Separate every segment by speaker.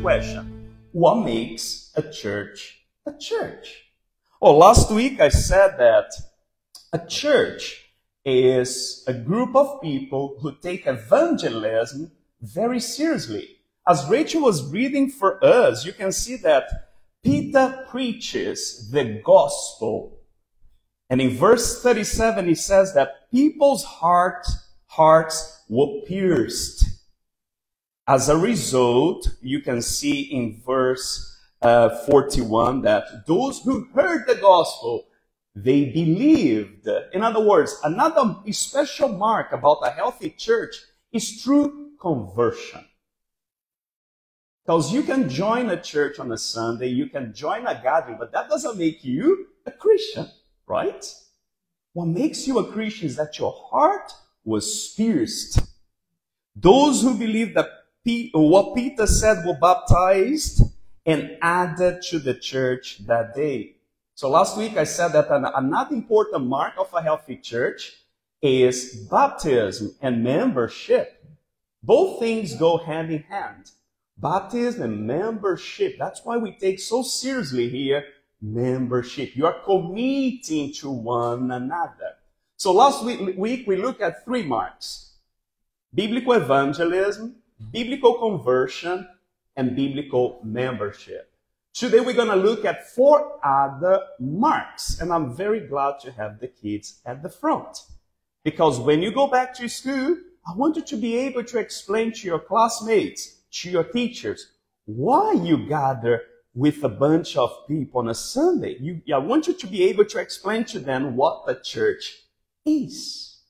Speaker 1: question, what makes a church a church? Well, last week I said that a church is a group of people who take evangelism very seriously. As Rachel was reading for us, you can see that Peter preaches the gospel. And in verse 37, he says that people's heart, hearts were pierced. As a result, you can see in verse uh, 41 that those who heard the gospel, they believed. In other words, another special mark about a healthy church is true conversion. Because you can join a church on a Sunday, you can join a gathering, but that doesn't make you a Christian, right? What makes you a Christian is that your heart was pierced. Those who believe that what Peter said were baptized and added to the church that day. So last week I said that another important mark of a healthy church is baptism and membership. Both things go hand in hand. Baptism and membership. That's why we take so seriously here membership. You are committing to one another. So last week, we looked at three marks. Biblical evangelism, biblical conversion, and biblical membership. Today we're going to look at four other marks. And I'm very glad to have the kids at the front. Because when you go back to school, I want you to be able to explain to your classmates to your teachers why you gather with a bunch of people on a Sunday. You, I want you to be able to explain to them what the church is.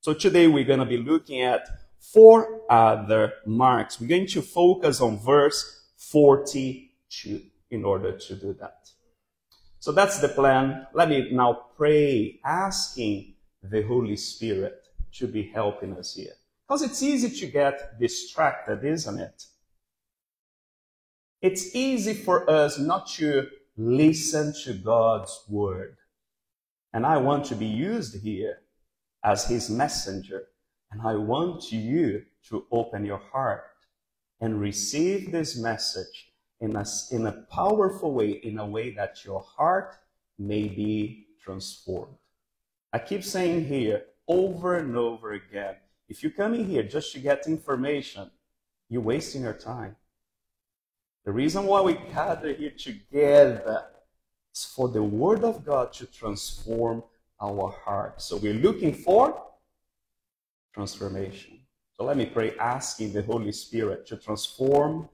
Speaker 1: So today we're going to be looking at four other marks. We're going to focus on verse 42 in order to do that. So that's the plan. Let me now pray, asking the Holy Spirit to be helping us here. Because it's easy to get distracted, isn't it? It's easy for us not to listen to God's word. And I want to be used here as his messenger. And I want you to open your heart and receive this message in a, in a powerful way, in a way that your heart may be transformed. I keep saying here over and over again, if you come in here just to get information, you're wasting your time. The reason why we gather here together is for the Word of God to transform our hearts. So we're looking for transformation. So let me pray, asking the Holy Spirit to transform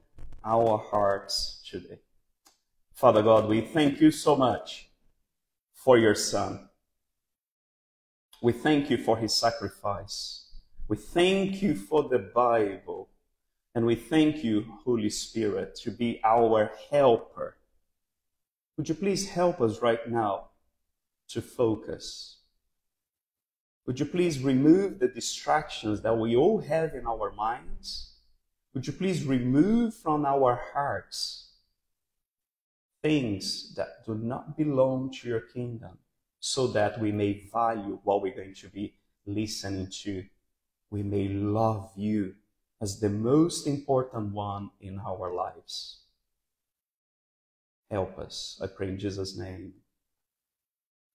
Speaker 1: our hearts today. Father God, we thank you so much for your Son. We thank you for his sacrifice. We thank you for the Bible. And we thank you, Holy Spirit, to be our helper. Would you please help us right now to focus? Would you please remove the distractions that we all have in our minds? Would you please remove from our hearts things that do not belong to your kingdom so that we may value what we're going to be listening to we may love you as the most important one in our lives. Help us, I pray in Jesus' name.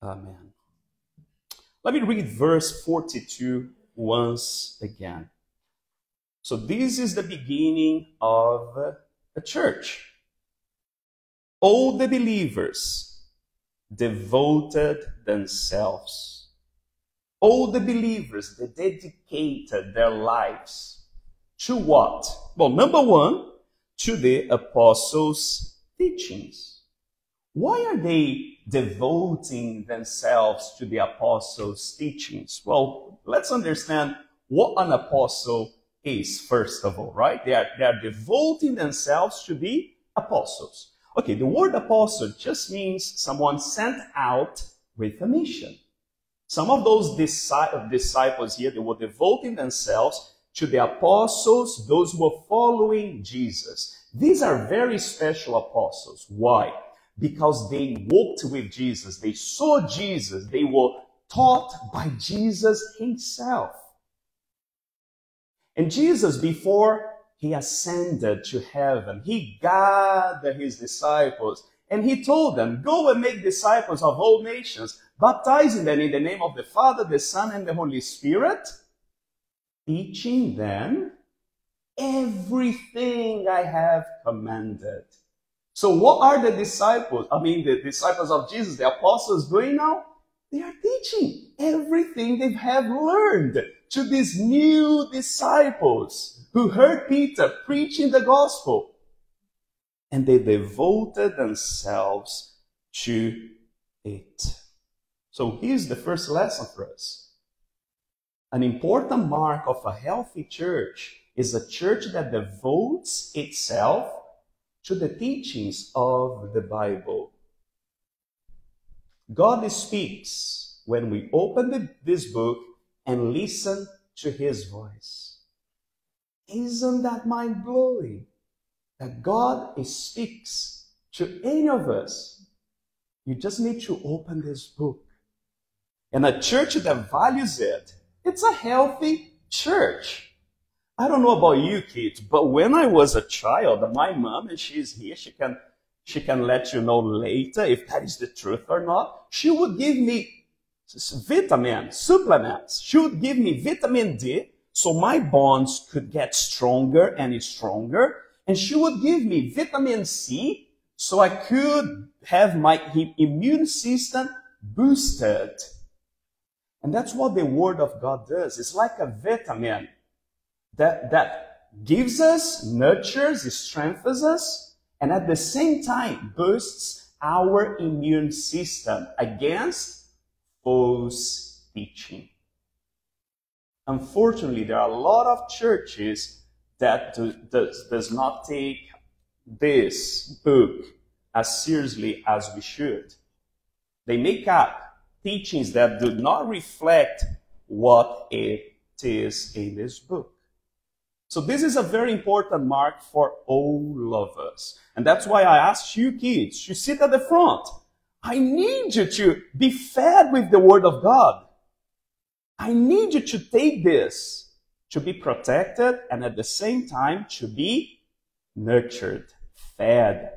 Speaker 1: Amen. Let me read verse 42 once again. So, this is the beginning of a church. All the believers devoted themselves all the believers, they dedicated their lives to what? Well, number one, to the apostles' teachings. Why are they devoting themselves to the apostles' teachings? Well, let's understand what an apostle is, first of all, right? They are, they are devoting themselves to the apostles. Okay, the word apostle just means someone sent out with a mission. Some of those disciples here, they were devoting themselves to the apostles, those who were following Jesus. These are very special apostles. Why? Because they walked with Jesus. They saw Jesus. They were taught by Jesus himself. And Jesus, before he ascended to heaven. He gathered his disciples and he told them, go and make disciples of all nations, baptizing them in the name of the Father, the Son, and the Holy Spirit, teaching them everything I have commanded. So what are the disciples, I mean the disciples of Jesus, the apostles doing now? They are teaching everything they have learned to these new disciples who heard Peter preaching the gospel. And they devoted themselves to it. So here's the first lesson for us. An important mark of a healthy church is a church that devotes itself to the teachings of the Bible. God speaks when we open the, this book and listen to his voice. Isn't that mind blowing? That God speaks to any of us. You just need to open this book. And a church that values it, it's a healthy church. I don't know about you kids, but when I was a child, my mom, and she's here, she can she can let you know later if that is the truth or not. She would give me vitamin supplements. She would give me vitamin D so my bones could get stronger and stronger. And she would give me vitamin C so I could have my immune system boosted. And that's what the Word of God does. It's like a vitamin that, that gives us, nurtures, strengthens us, and at the same time boosts our immune system against false teaching. Unfortunately, there are a lot of churches that do, does, does not take this book as seriously as we should. They make up teachings that do not reflect what it is in this book. So this is a very important mark for all of us. And that's why I asked you kids to sit at the front. I need you to be fed with the Word of God. I need you to take this to be protected and at the same time to be nurtured, fed.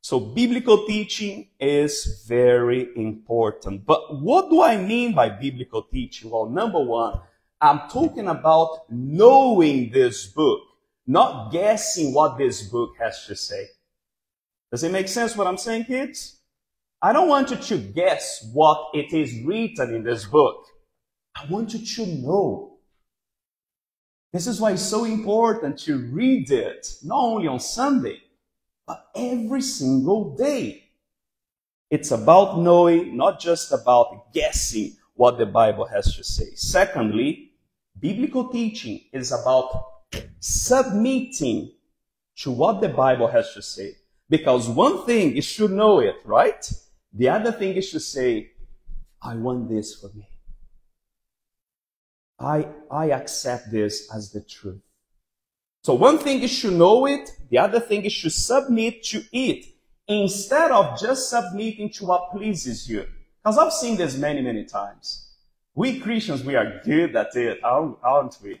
Speaker 1: So biblical teaching is very important. But what do I mean by biblical teaching? Well, number one, I'm talking about knowing this book, not guessing what this book has to say. Does it make sense what I'm saying, kids? I don't want you to guess what it is written in this book. I want you to know. This is why it's so important to read it, not only on Sunday, but every single day. It's about knowing, not just about guessing what the Bible has to say. Secondly, Biblical teaching is about submitting to what the Bible has to say. Because one thing is to know it, right? The other thing is to say, I want this for me. I, I accept this as the truth. So one thing is to know it, the other thing is to submit to it instead of just submitting to what pleases you. Because I've seen this many, many times. We Christians, we are good at it, aren't we?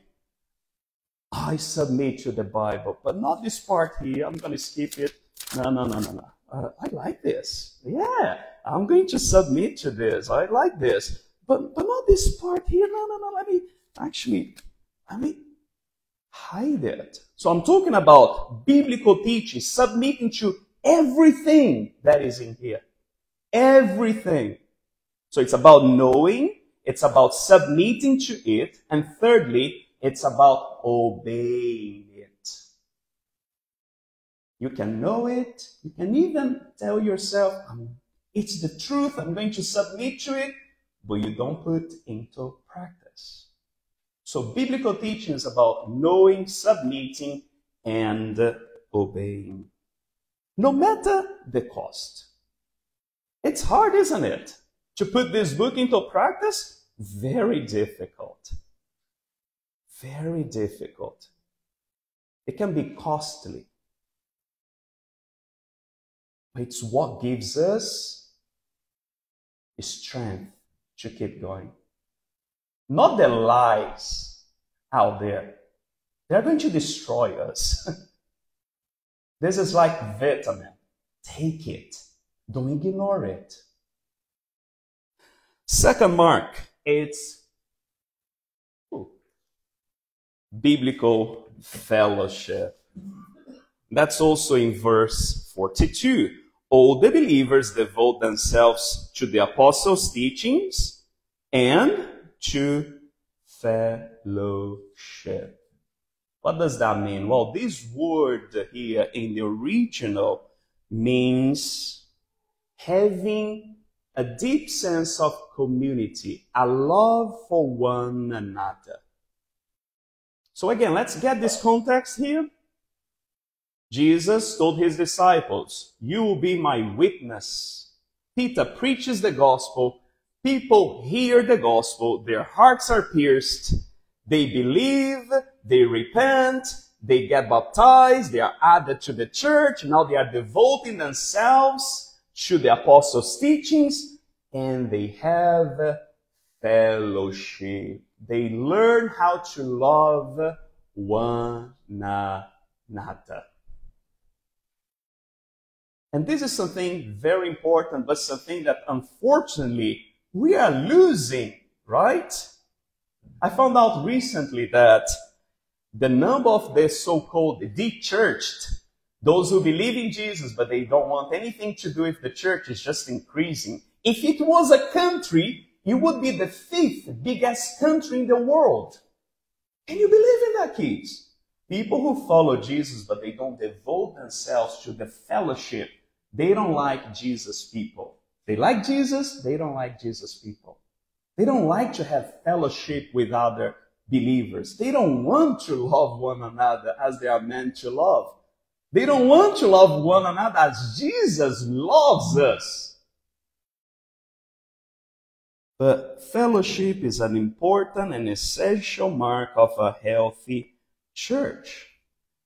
Speaker 1: I submit to the Bible, but not this part here. I'm going to skip it. No, no, no, no, no. Uh, I like this. Yeah, I'm going to submit to this. I like this. But, but not this part here. No, no, no. Let me actually, let me hide it. So I'm talking about biblical teaching, submitting to everything that is in here. Everything. So it's about knowing it's about submitting to it. And thirdly, it's about obeying it. You can know it. You can even tell yourself, um, it's the truth. I'm going to submit to it. But you don't put it into practice. So biblical teaching is about knowing, submitting, and obeying. No matter the cost. It's hard, isn't it? To put this book into practice? very difficult. Very difficult. It can be costly. But it's what gives us strength to keep going. Not the lies out there. They're going to destroy us. this is like vitamin. Take it. Don't ignore it. Second mark, it's ooh, biblical fellowship. That's also in verse 42. All the believers devote themselves to the apostles' teachings and to fellowship. What does that mean? Well, this word here in the original means having a deep sense of community, a love for one another. So again, let's get this context here. Jesus told his disciples, you will be my witness. Peter preaches the gospel. People hear the gospel. Their hearts are pierced. They believe, they repent, they get baptized, they are added to the church. Now they are devoting themselves to the apostles' teachings and they have fellowship. They learn how to love one another. And this is something very important, but something that unfortunately we are losing, right? I found out recently that the number of the so-called de-churched, those who believe in Jesus but they don't want anything to do with the church is just increasing. If it was a country, it would be the fifth biggest country in the world. Can you believe in that, kids? People who follow Jesus but they don't devote themselves to the fellowship, they don't like Jesus people. They like Jesus, they don't like Jesus people. They don't like to have fellowship with other believers. They don't want to love one another as they are meant to love. They don't want to love one another as Jesus loves us. But fellowship is an important and essential mark of a healthy church.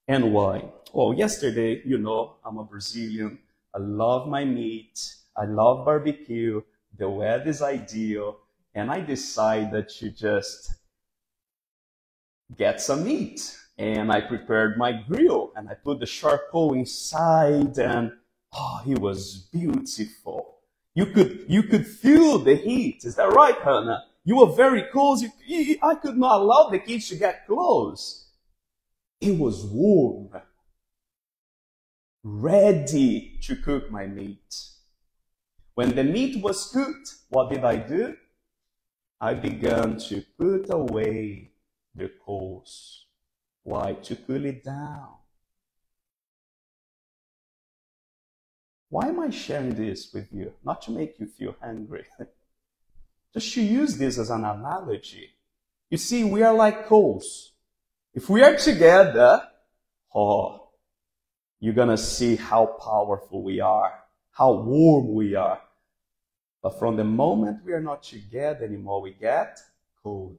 Speaker 1: And why? Well, yesterday, you know, I'm a Brazilian. I love my meat. I love barbecue. The weather is ideal and I decided to just get some meat. And I prepared my grill and I put the charcoal inside and ah, oh, it was beautiful. You could, you could feel the heat. Is that right, Hannah? You were very close. You, you, I could not allow the kids to get close. It was warm. Ready to cook my meat. When the meat was cooked, what did I do? I began to put away the coals. Why? To cool it down. Why am I sharing this with you? Not to make you feel hungry. Just to use this as an analogy. You see, we are like coals. If we are together, oh, you're gonna see how powerful we are, how warm we are, but from the moment we are not together anymore, we get cold.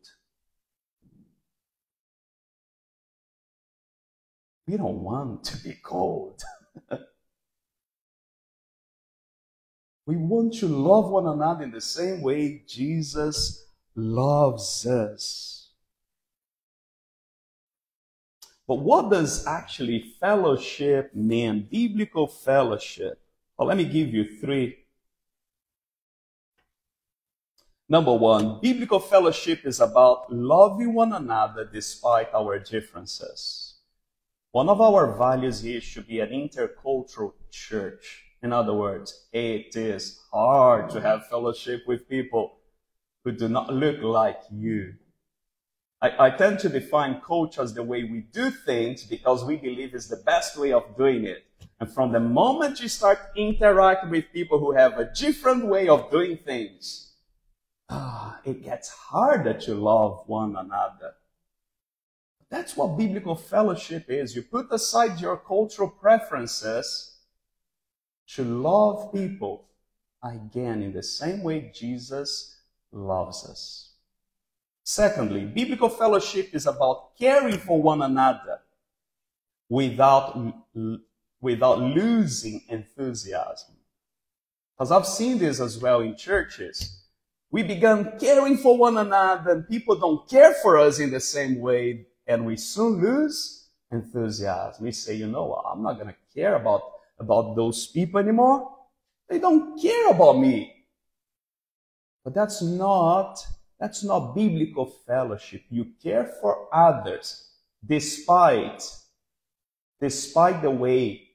Speaker 1: We don't want to be cold. we want to love one another in the same way Jesus loves us. But what does actually fellowship mean? Biblical fellowship. Well, let me give you three Number one, biblical fellowship is about loving one another despite our differences. One of our values here should be an intercultural church. In other words, it is hard to have fellowship with people who do not look like you. I, I tend to define culture as the way we do things because we believe it's the best way of doing it. And from the moment you start interacting with people who have a different way of doing things, ah, it gets harder to love one another. That's what biblical fellowship is. You put aside your cultural preferences to love people again in the same way Jesus loves us. Secondly, biblical fellowship is about caring for one another without, without losing enthusiasm. Because I've seen this as well in churches we began caring for one another and people don't care for us in the same way. And we soon lose enthusiasm. We say, you know, I'm not going to care about, about those people anymore. They don't care about me. But that's not, that's not biblical fellowship. You care for others despite, despite the way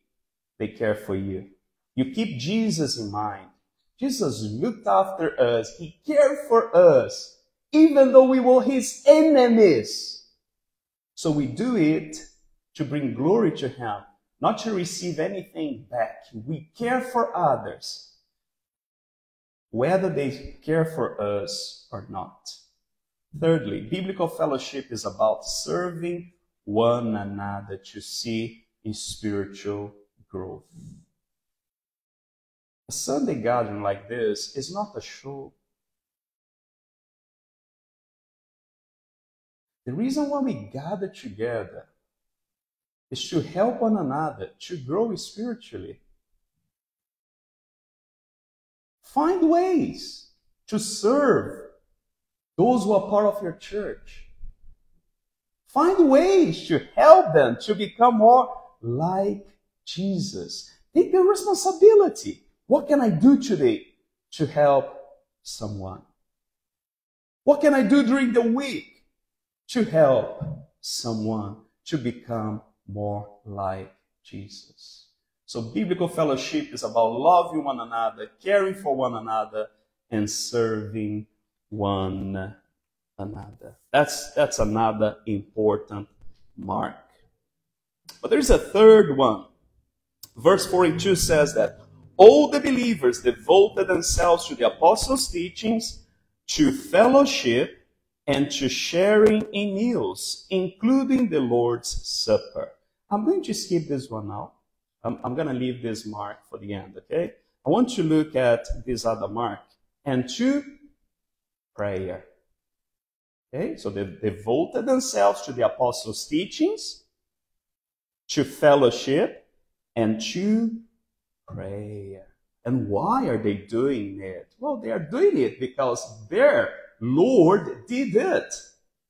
Speaker 1: they care for you. You keep Jesus in mind. Jesus looked after us. He cared for us, even though we were his enemies. So we do it to bring glory to him, not to receive anything back. We care for others, whether they care for us or not. Thirdly, biblical fellowship is about serving one another to see spiritual growth. A Sunday gathering like this is not a show. The reason why we gather together is to help one another to grow spiritually. Find ways to serve those who are part of your church. Find ways to help them to become more like Jesus. Take the responsibility. What can I do today to help someone? What can I do during the week to help someone to become more like Jesus? So biblical fellowship is about loving one another, caring for one another, and serving one another. That's, that's another important mark. But there's a third one. Verse 42 says that all the believers devoted themselves to the apostles' teachings, to fellowship, and to sharing in meals, including the Lord's Supper. I'm going to skip this one now. I'm, I'm going to leave this mark for the end, okay? I want to look at this other mark. And to prayer. Okay, so they devoted themselves to the apostles' teachings, to fellowship, and to prayer. And why are they doing it? Well, they are doing it because their Lord did it.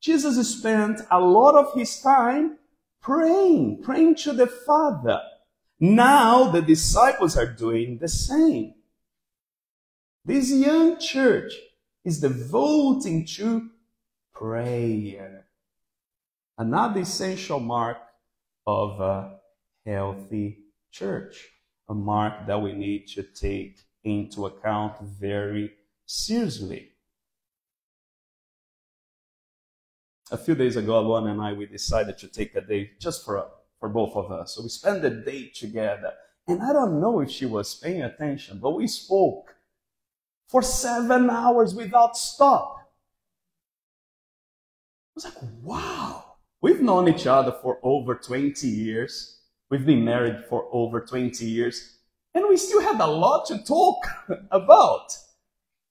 Speaker 1: Jesus spent a lot of his time praying, praying to the Father. Now the disciples are doing the same. This young church is devoting to prayer. Another essential mark of a healthy church a mark that we need to take into account very seriously. A few days ago, Alon and I, we decided to take a day just for, for both of us. So we spent the day together. And I don't know if she was paying attention, but we spoke for seven hours without stop. I was like, wow. We've known each other for over 20 years. We've been married for over 20 years, and we still had a lot to talk about.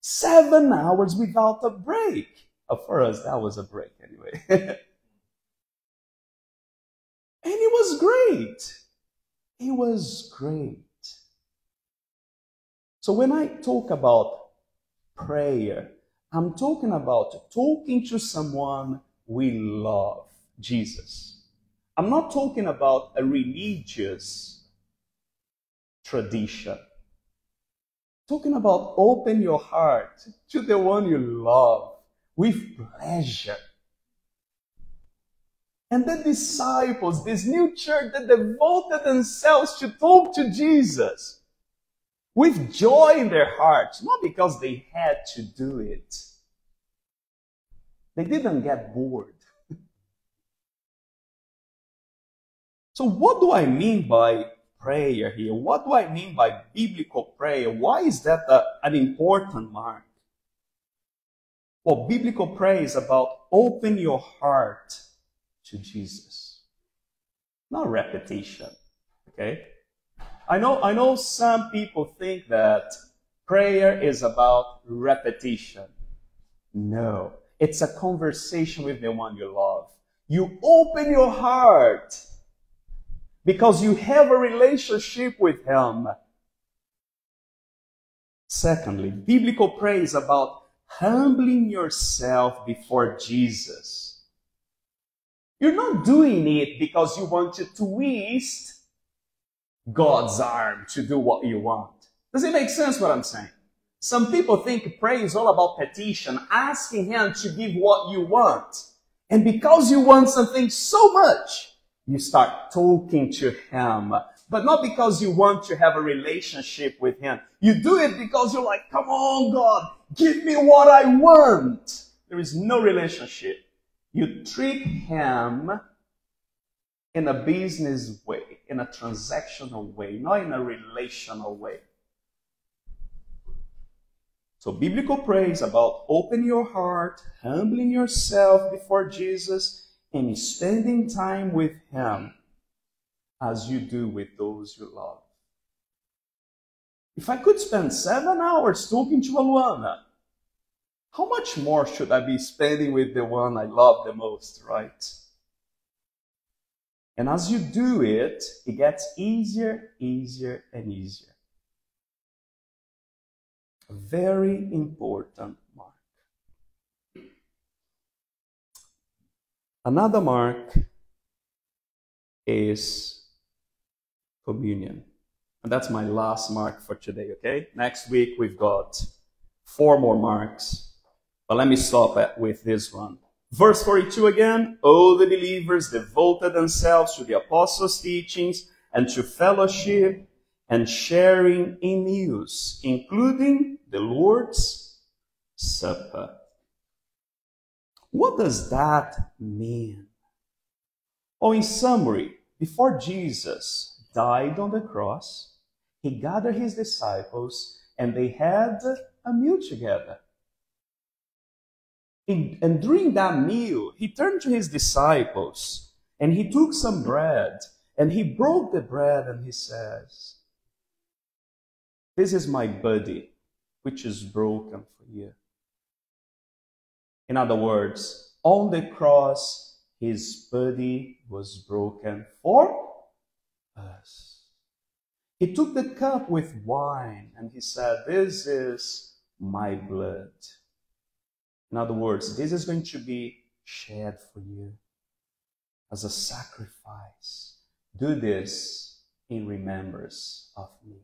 Speaker 1: Seven hours without a break. For us, that was a break anyway. and it was great. It was great. So when I talk about prayer, I'm talking about talking to someone we love, Jesus. I'm not talking about a religious tradition. I'm talking about open your heart to the one you love with pleasure. And the disciples, this new church that devoted themselves to talk to Jesus with joy in their hearts, not because they had to do it. They didn't get bored. So, what do I mean by prayer here? What do I mean by biblical prayer? Why is that a, an important mark? Well, biblical prayer is about open your heart to Jesus, not repetition. Okay? I know, I know some people think that prayer is about repetition. No, it's a conversation with the one you love. You open your heart because you have a relationship with Him. Secondly, biblical praise is about humbling yourself before Jesus. You're not doing it because you want to twist God's arm to do what you want. Does it make sense what I'm saying? Some people think prayer is all about petition, asking Him to give what you want. And because you want something so much, you start talking to Him. But not because you want to have a relationship with Him. You do it because you're like, come on, God, give me what I want. There is no relationship. You treat Him in a business way, in a transactional way, not in a relational way. So biblical praise about opening your heart, humbling yourself before Jesus, and spending time with Him as you do with those you love. If I could spend seven hours talking to a Luana, how much more should I be spending with the one I love the most, right? And as you do it, it gets easier, easier, and easier. A very important mark. Another mark is communion. And that's my last mark for today, okay? Next week we've got four more marks. But let me stop at, with this one. Verse 42 again. All the believers devoted themselves to the apostles' teachings and to fellowship and sharing in news, including the Lord's Supper. What does that mean? Oh, in summary, before Jesus died on the cross, he gathered his disciples and they had a meal together. And during that meal, he turned to his disciples and he took some bread and he broke the bread and he says, This is my body, which is broken for you. In other words, on the cross, his body was broken for us. He took the cup with wine and he said, This is my blood in other words, this is going to be shed for you as a sacrifice. Do this in remembrance of me.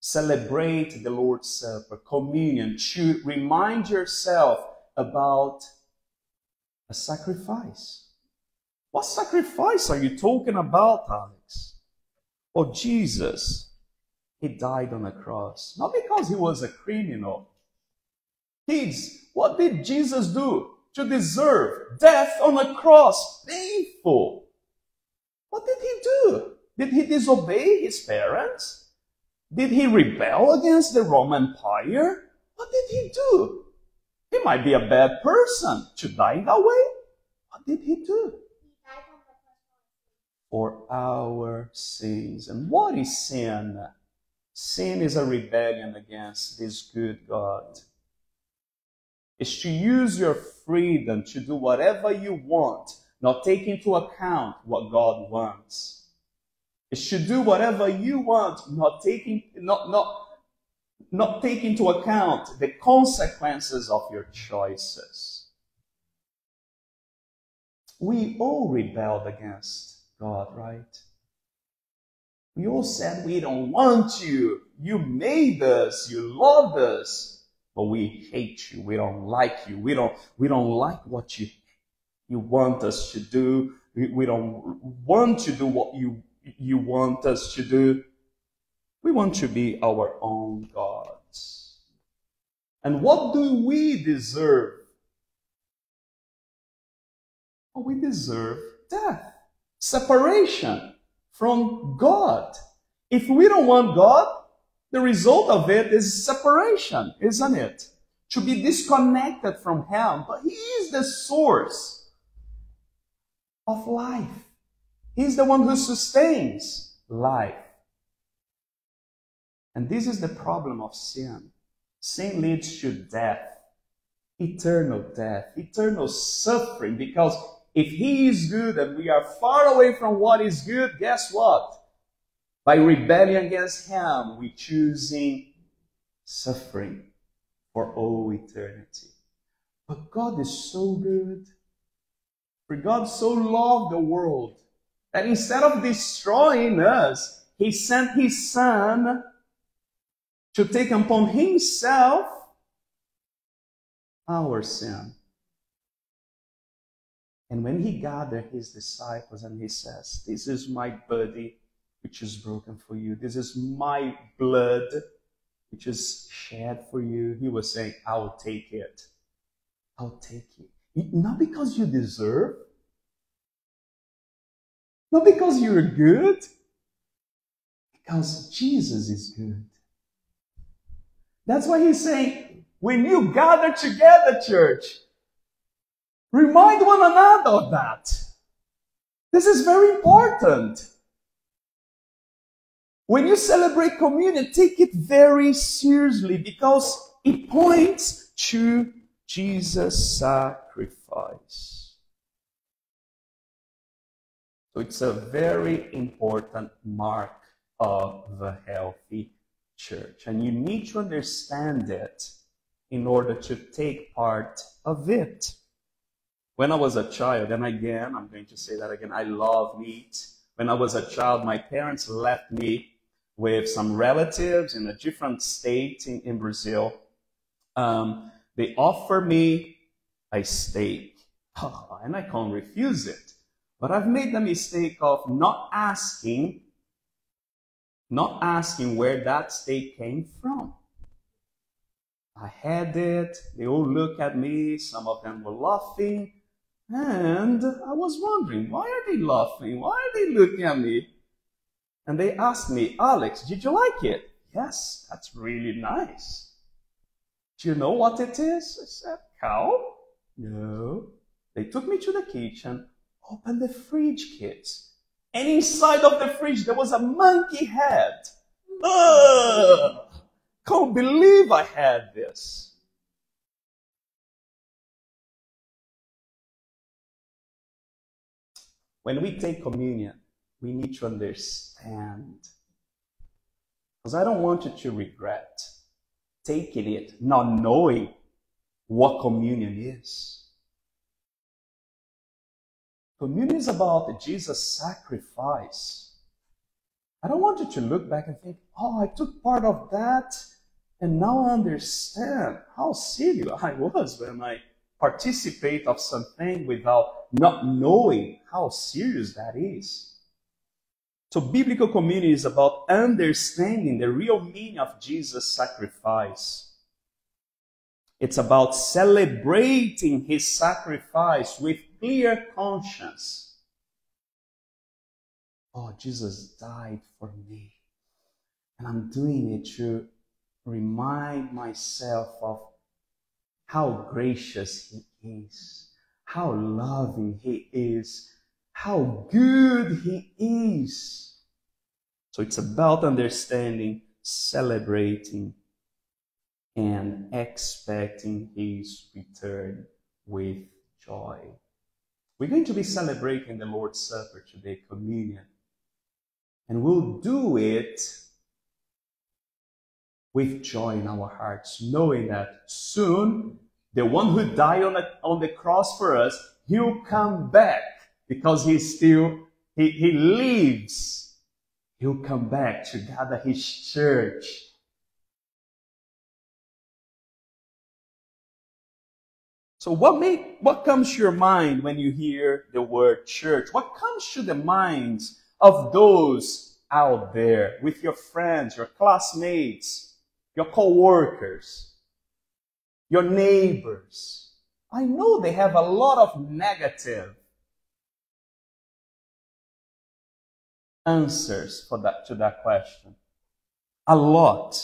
Speaker 1: Celebrate the Lord's Supper, communion, to remind yourself about a sacrifice. What sacrifice are you talking about, Alex? Oh, Jesus. He died on a cross. Not because he was a criminal, Kids, what did Jesus do to deserve death on a cross? Painful. What did he do? Did he disobey his parents? Did he rebel against the Roman Empire? What did he do? He might be a bad person to die that way. What did he do? For our sins. And what is sin? Sin is a rebellion against this good God is to use your freedom to do whatever you want, not take into account what God wants. Is to do whatever you want, not taking, not, not, not take into account the consequences of your choices. We all rebelled against God, right? We all said we don't want you. You made us. You loved us but we hate you. We don't like you. We don't, we don't like what you, you want us to do. We, we don't want to do what you, you want us to do. We want to be our own gods. And what do we deserve? Well, we deserve death, separation from God. If we don't want God, the result of it is separation, isn't it? To be disconnected from Him. But He is the source of life. He's the one who sustains life. And this is the problem of sin. Sin leads to death, eternal death, eternal suffering, because if He is good and we are far away from what is good, guess what? By rebellion against Him, we choosing suffering for all eternity. But God is so good. For God so loved the world that instead of destroying us, He sent His Son to take upon Himself our sin. And when He gathered His disciples and He says, This is my body which is broken for you, this is my blood which is shed for you, He was saying, I will take it. I'll take it. Not because you deserve, not because you're good, because Jesus is good. That's why he's saying, when you gather together, church, remind one another of that. This is very important. When you celebrate communion, take it very seriously because it points to Jesus' sacrifice. So it's a very important mark of a healthy church. And you need to understand it in order to take part of it. When I was a child, and again, I'm going to say that again, I love meat. When I was a child, my parents left me with some relatives in a different state in, in Brazil. Um, they offered me a steak, and I can't refuse it. But I've made the mistake of not asking, not asking where that steak came from. I had it, they all look at me, some of them were laughing, and I was wondering, why are they laughing? Why are they looking at me? And they asked me, Alex, did you like it? Yes, that's really nice. Do you know what it is? I said, cow? No. They took me to the kitchen, Open the fridge, kids. And inside of the fridge, there was a monkey head. Ugh! Can't believe I had this. When we take communion, we need to understand. Because I don't want you to regret taking it, not knowing what communion is. Communion is about Jesus' sacrifice. I don't want you to look back and think, oh, I took part of that, and now I understand how silly I was when I participate of something without not knowing how serious that is. So biblical communion is about understanding the real meaning of Jesus' sacrifice. It's about celebrating his sacrifice with clear conscience. Oh, Jesus died for me. And I'm doing it to remind myself of how gracious He is, how loving He is, how good He is. So it's about understanding, celebrating, and expecting His return with joy. We're going to be celebrating the Lord's Supper today, communion. And we'll do it with joy in our hearts, knowing that soon the one who died on the, on the cross for us, he'll come back because he's still, he, he lives. He'll come back to gather his church So what make, what comes to your mind when you hear the word church? What comes to the minds of those out there with your friends, your classmates, your co-workers, your neighbors? I know they have a lot of negative answers for that, to that question. A lot.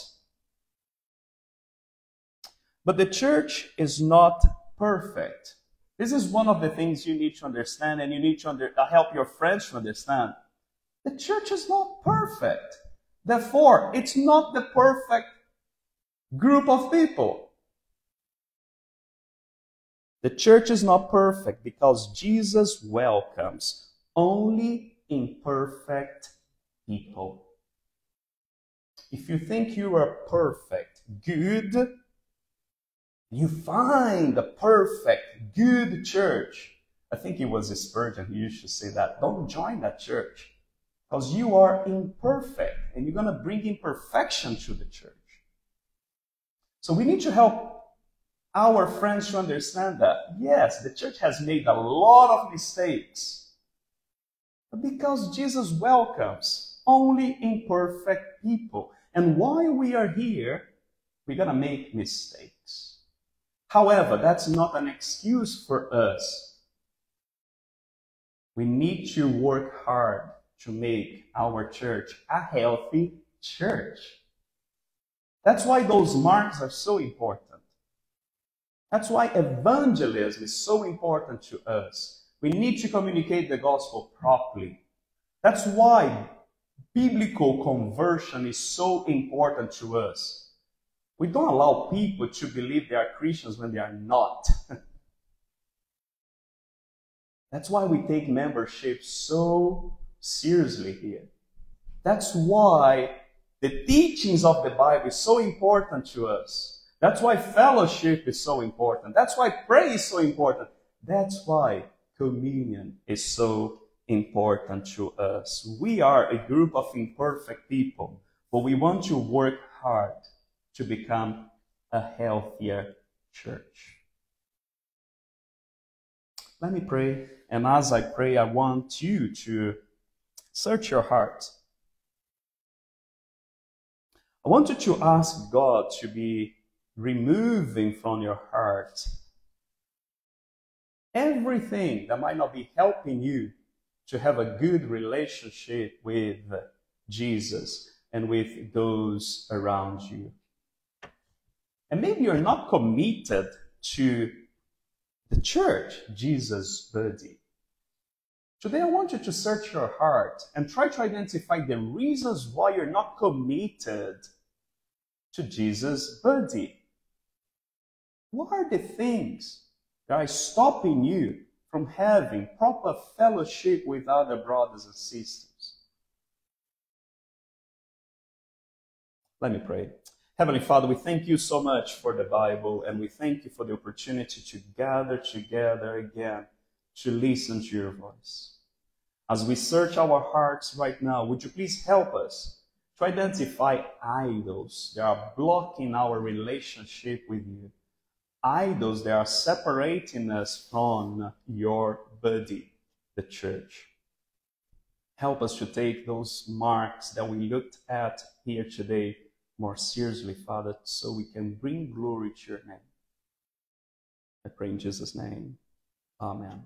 Speaker 1: But the church is not perfect. This is one of the things you need to understand and you need to under, uh, help your friends to understand. The church is not perfect. Therefore, it's not the perfect group of people. The church is not perfect because Jesus welcomes only imperfect people. If you think you are perfect, good, you find the perfect, good church, I think it was a Spurgeon who used to say that. Don't join that church because you are imperfect and you're going to bring imperfection to the church. So we need to help our friends to understand that, yes, the church has made a lot of mistakes, because Jesus welcomes only imperfect people. And while we are here, we're going to make mistakes. However, that's not an excuse for us. We need to work hard to make our church a healthy church. That's why those marks are so important. That's why evangelism is so important to us. We need to communicate the gospel properly. That's why biblical conversion is so important to us. We don't allow people to believe they are Christians when they are not. That's why we take membership so seriously here. That's why the teachings of the Bible is so important to us. That's why fellowship is so important. That's why prayer is so important. That's why communion is so important to us. We are a group of imperfect people, but we want to work hard to become a healthier church. Let me pray. And as I pray, I want you to search your heart. I want you to ask God to be removing from your heart everything that might not be helping you to have a good relationship with Jesus and with those around you. And maybe you're not committed to the church, Jesus' body. Today, I want you to search your heart and try to identify the reasons why you're not committed to Jesus' body. What are the things are stopping you from having proper fellowship with other brothers and sisters? Let me pray. Heavenly Father, we thank you so much for the Bible and we thank you for the opportunity to gather together again to listen to your voice. As we search our hearts right now, would you please help us to identify idols that are blocking our relationship with you? Idols that are separating us from your body, the church. Help us to take those marks that we looked at here today more seriously, Father, so we can bring glory to your name. I pray in Jesus' name. Amen.